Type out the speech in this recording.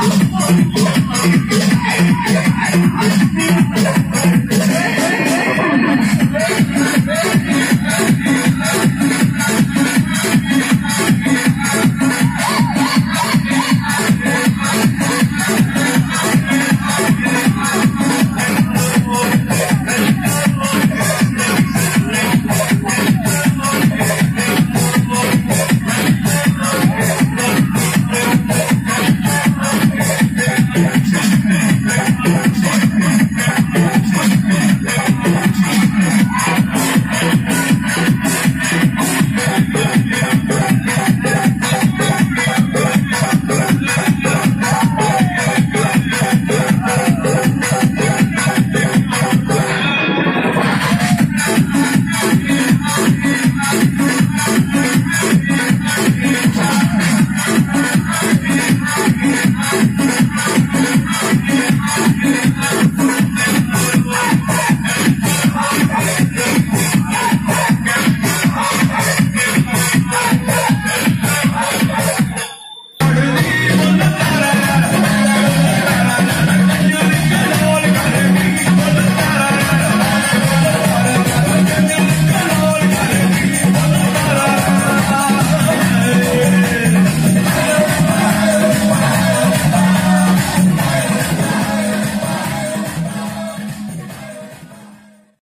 Let's go.